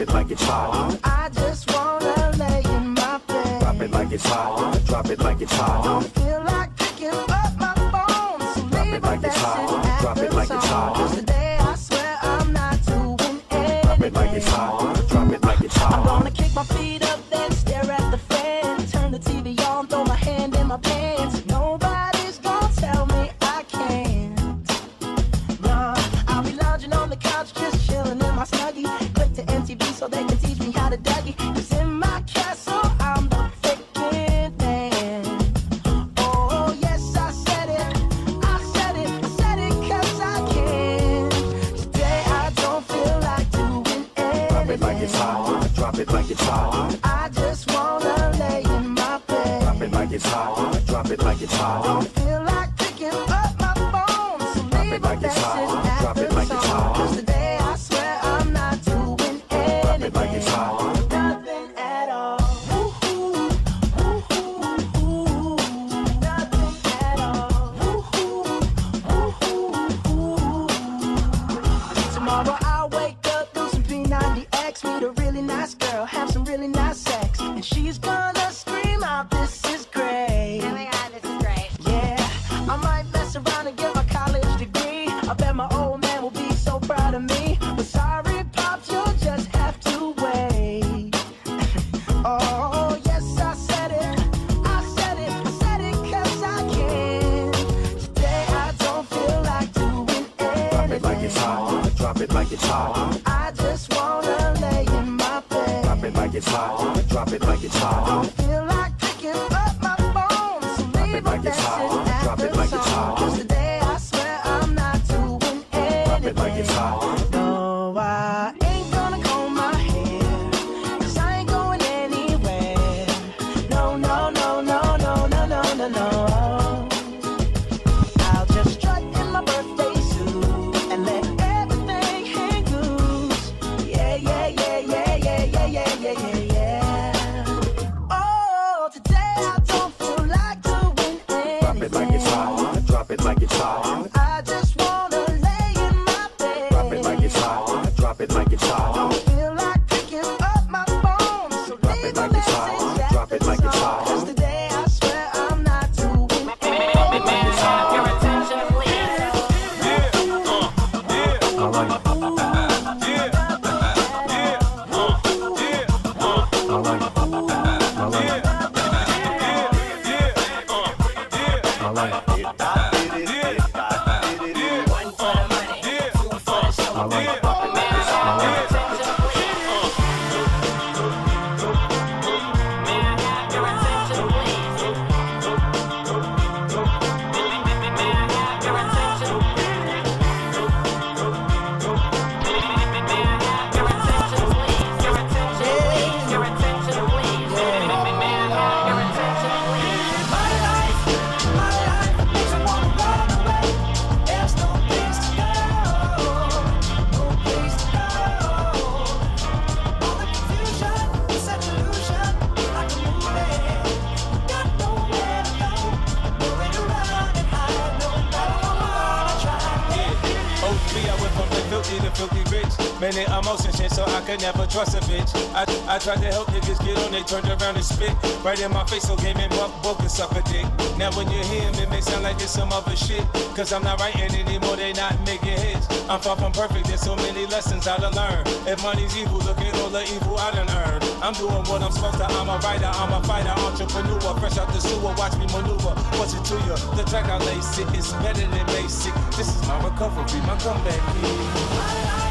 it like it's hot. I just wanna lay in my bed. Drop it like it's hot. Drop it like it's hot. I don't feel like picking up my phone, so Drop leave it like it's hot. Drop it like it's hot. Cause today I swear I'm not doing anything. Drop it like it's hot. Drop it like it's hot. I'm gonna kick my feet up. I feel like picking up my phone, so leave a message. it like it's hot. Tried to help niggas get on, they turned around and spit right in my face. So game and buck book and suck a dick. Now when you hear him, it may sound like it's some other shit. Cause I'm not writing anymore, they not making hits. I'm far from perfect, there's so many lessons I done learned. If money's evil, look at all the evil I done earned. I'm doing what I'm supposed to, I'm a writer, I'm a fighter, entrepreneur. Fresh out the sewer, watch me maneuver. What's it to you? The track I lace it, it's better than basic. This is my recovery, my comeback. Here.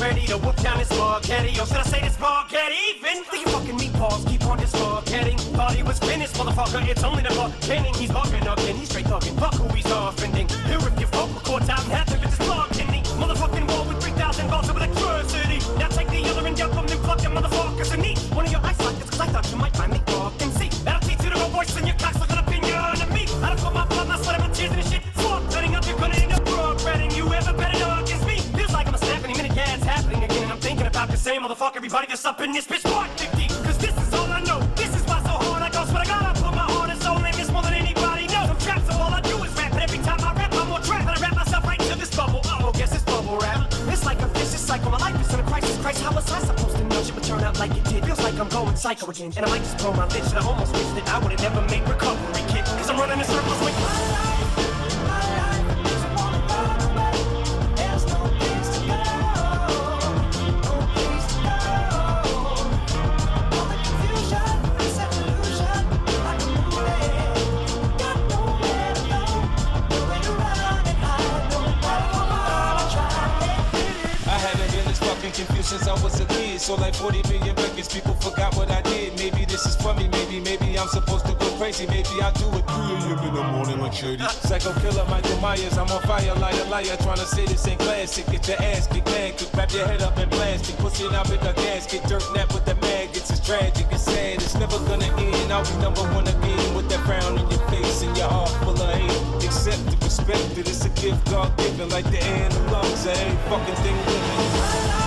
My ready to whoop down this spaghetti. Or should I say this spaghetti? Even think you fucking meatballs, keep on this forgetting. Thought he was finished, motherfucker. It's only the beginning. He's barking again, he's straight talking. Fuck motherfucker, everybody that's up in this bitch. Part 50, cause this is all I know. This is why so hard I go. Swear to God, I put my heart and soul in this more than anybody knows. I'm trapped, so all I do is rap. And every time I rap, I'm more trapped. And I wrap myself right into this bubble. Oh, guess it's bubble wrap. It's like a vicious cycle. My life is in a crisis. Christ, how was I supposed to know shit would turn out like it did? Feels like I'm going psycho again. And I might just blow my. Shit, I almost wish that I would've never made recovery kit. Cause I'm running in circles with confused since I was a kid. So like 40 million records, people forgot what I did. Maybe this is for me, maybe, maybe I'm supposed to go crazy. Maybe I'll do it 3 a.m. in the morning like shady. Psycho killer Michael Myers, I'm on fire, liar, liar. Trying to say this ain't classic. Get your ass kicked, man. Could wrap your head up in plastic. Pussy out with a gasket. Dirt nap with the maggots. It's tragic, it's sad. It's never gonna end. I'll be number one again with that frown on your face and your heart full of hate. Accept it, respect it. It's a gift God given, like the air and the lungs. of eh? Every fucking thing living.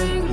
Let's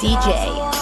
hindi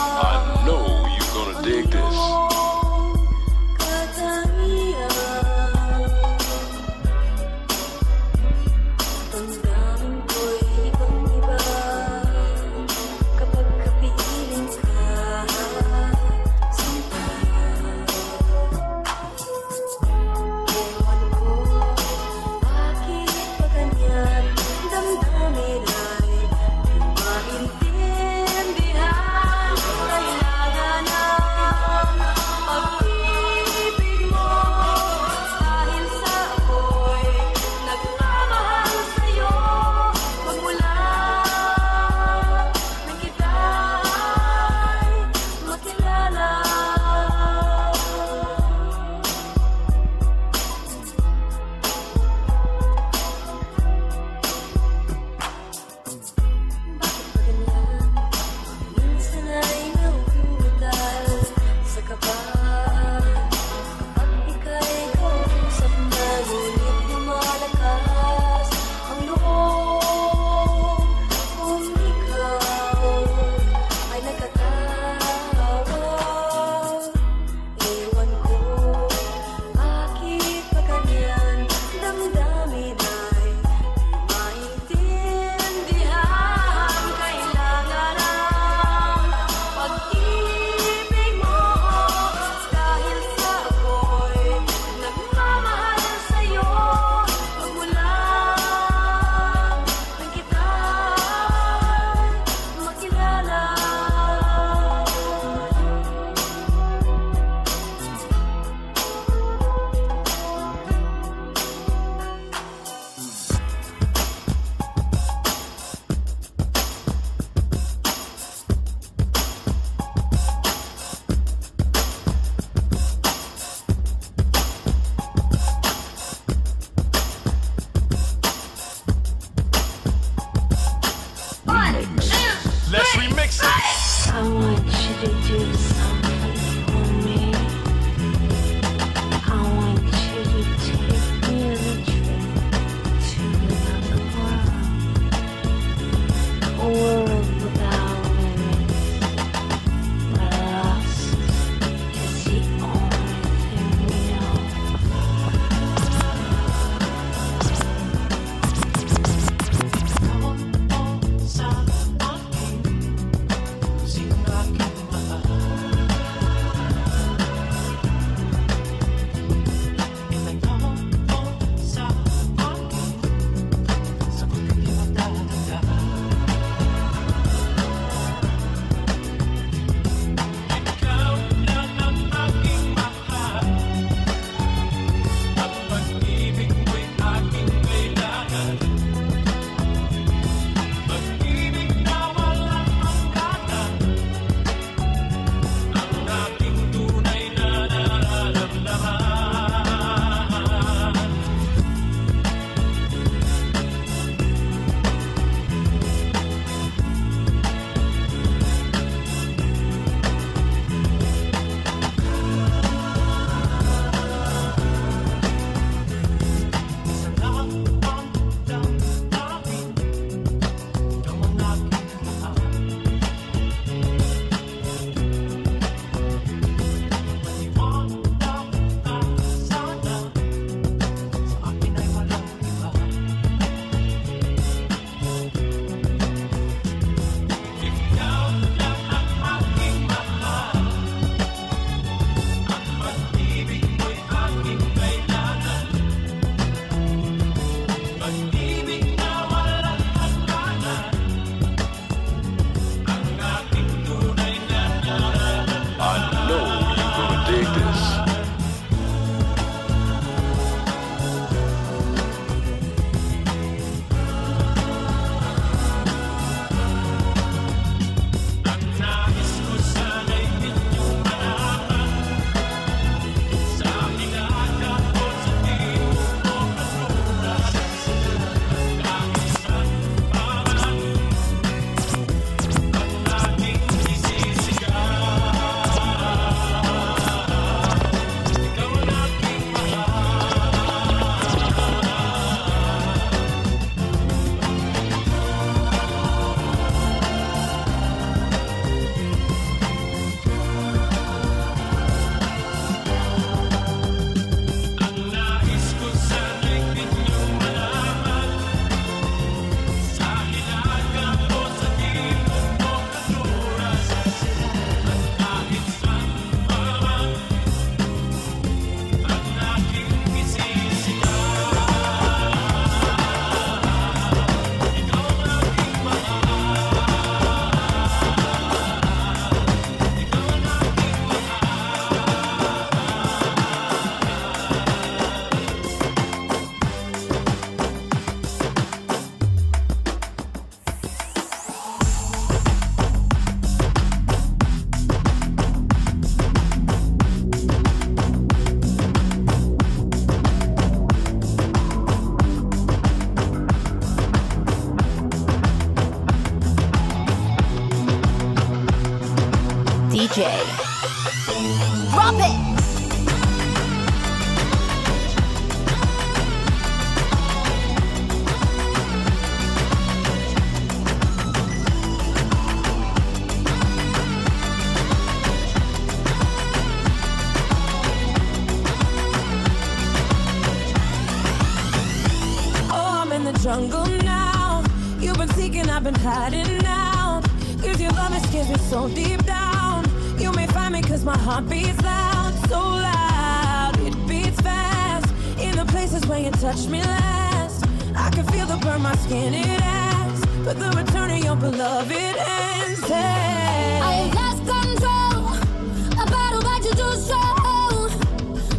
jungle now. You've been seeking, I've been hiding out. Cause your love it scares me so deep down. You may find me cause my heart beats loud, so loud. It beats fast in the places where you touch me last. I can feel the burn, my skin it asks. But the return of your beloved ends. Hey. I lost control. A battle back to too strong.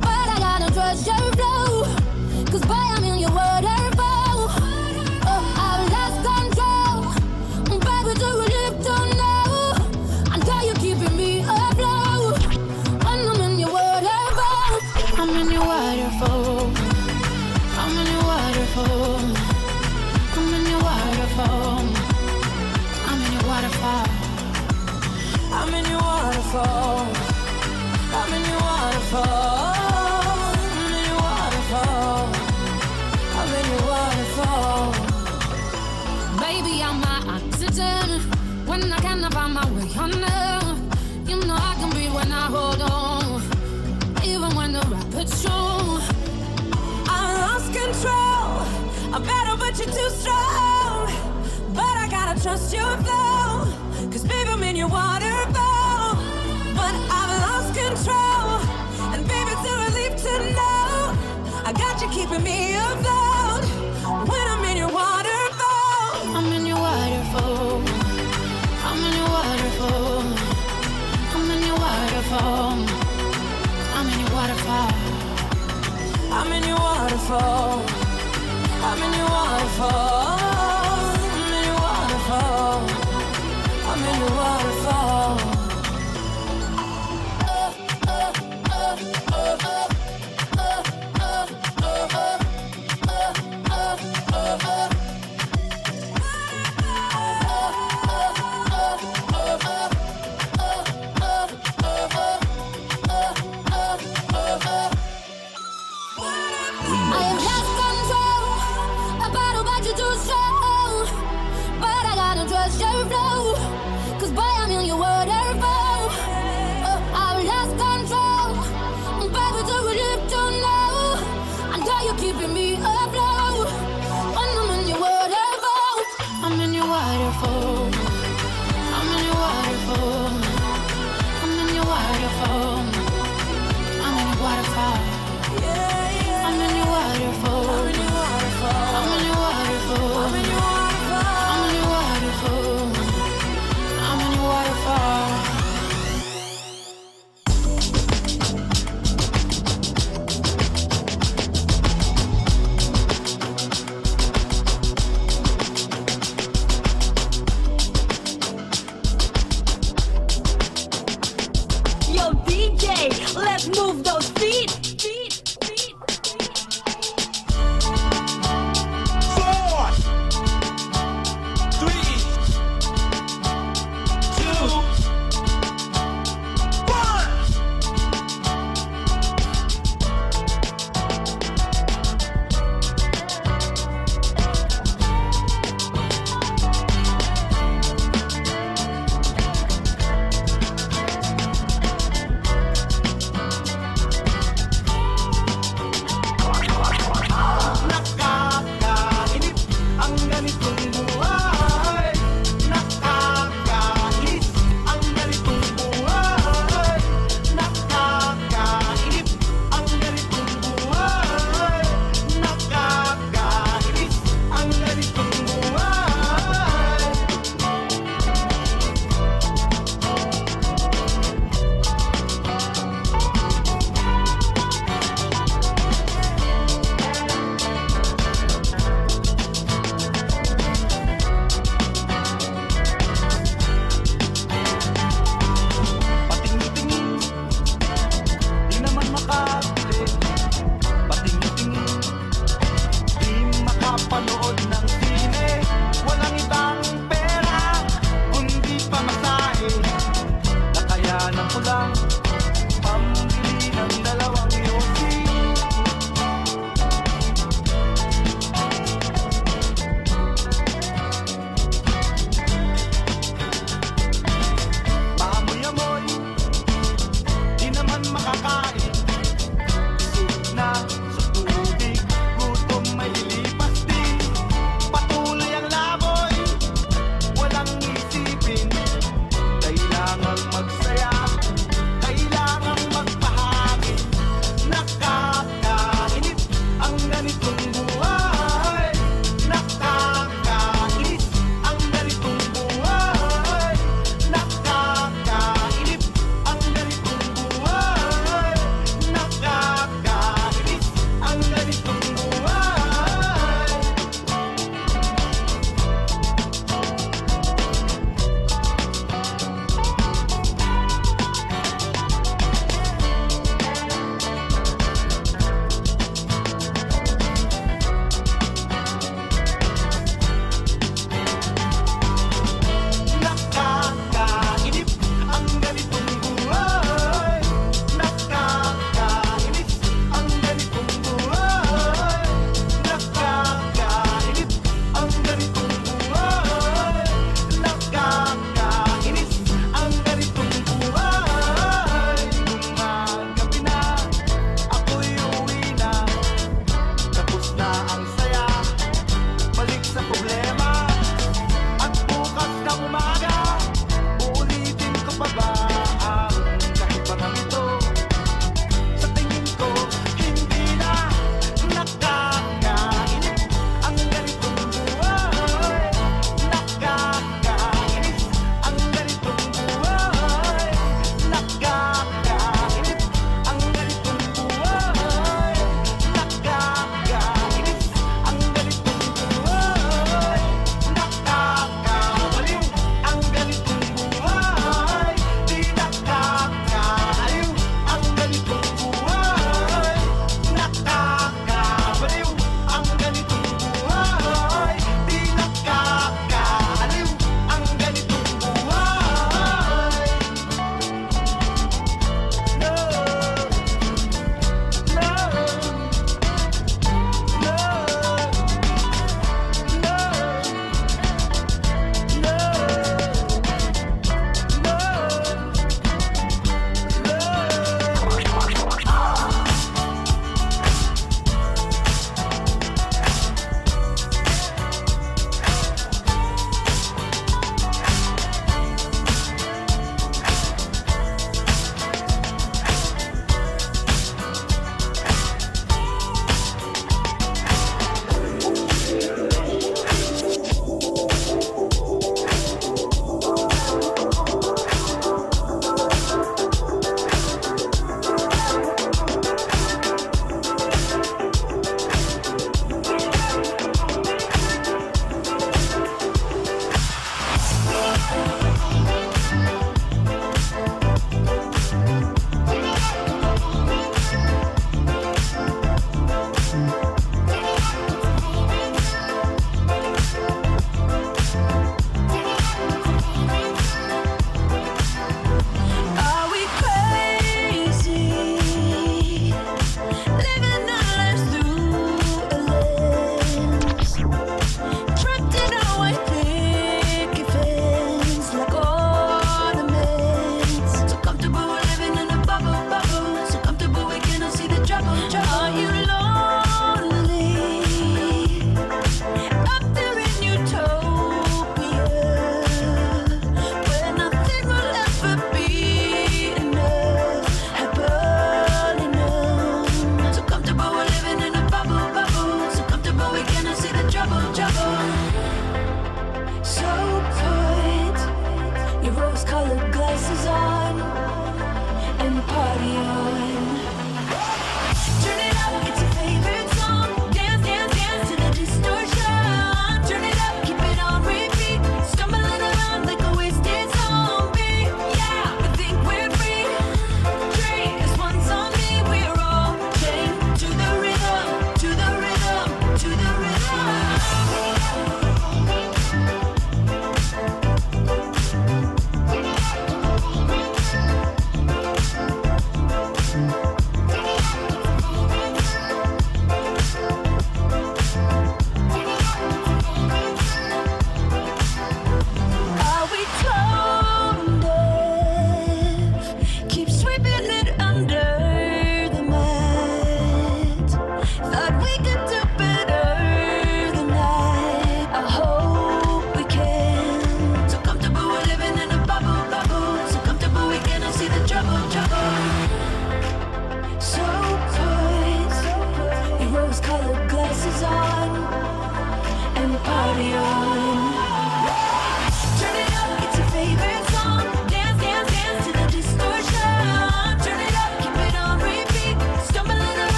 But I gotta trust your flow. When I cannot find my way under, you know I can breathe when I hold on. Even when the rapids show. I lost control. I'm better, but you're too strong. But I gotta trust your flow. Cause baby, I'm in your waterfall. But I've lost control. And baby, it's a relief to know. I got you keeping me afloat. I'm in your waterfall.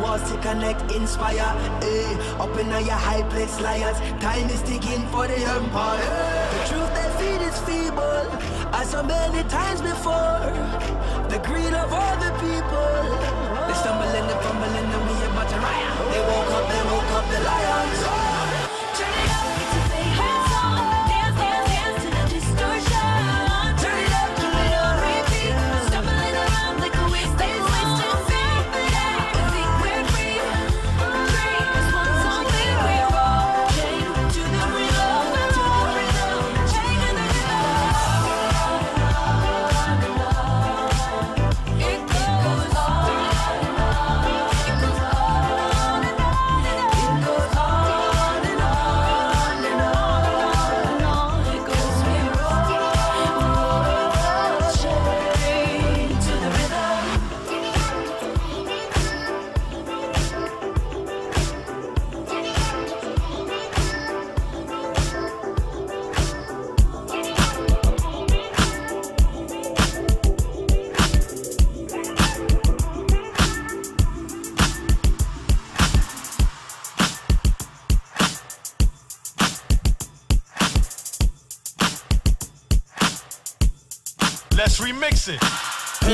Walls to connect, inspire. Eh, up in your high place, liars. Time is ticking for the empire. The truth they feed is feeble, as so many times before. The greed of all the people. They stumble and they fumble and we about to riot. They woke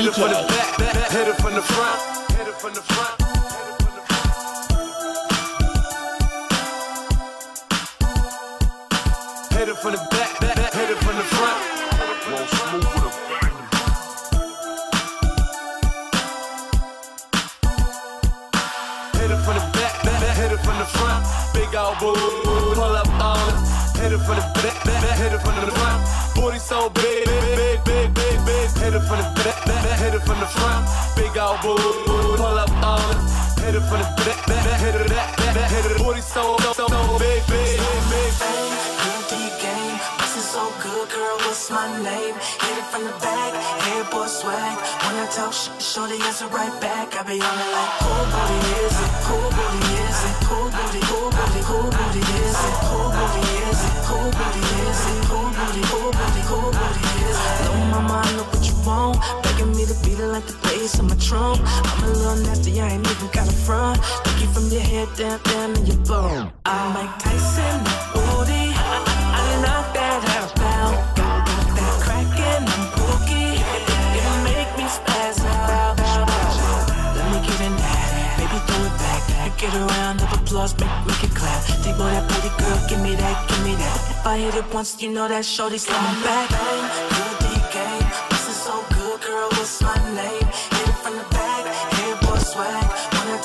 Hit it from the back, hit it from the front, hit it from the front. hit it from the front. Hit it from the back, hit it from the front. Roll smooth with a bang. Hit it from the back, hit it from the front. Big old boo, pull up on it. Hit it from the back, hit it from the front. Booty so big, Hit it from the back, back, hit it from the front. Big old boo, pull up on it. Hit it from the back, back, hit it, back, back, back, hit it. Booty so, so, so, big, big, big, big. Guilty game, this is so good, girl. What's my name? Hit it from the back, hair boy swag. When I talk sh- shorty answer right back. I be on it like, who booty is it? Who booty is it? Who booty? Who booty? Who booty is it? Who booty is it? Who booty is it? Who booty? Who booty? Who booty mama, I know what you want. Begging me to beat it like the bass on my trunk. I'm a little nasty, I ain't even got a front. Take you from your head down, down to your bone. I'm Mike Tyson, booty. I, knock that house down. That crackin', I'm pookie. It'll make me out. Let me get in that. Baby, throw it back. Get around of applause, make, make it clap. Take more that pretty girl, give me that, give me that. If I hit it once, you know that shorty slamming back.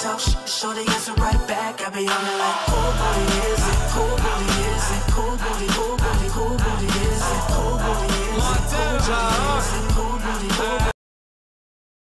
Talk sh- shorty answer right back. I be on it like, who booty is it? Who booty is it? Who booty? Who booty? Who booty is it? Who booty is it? Who booty is it?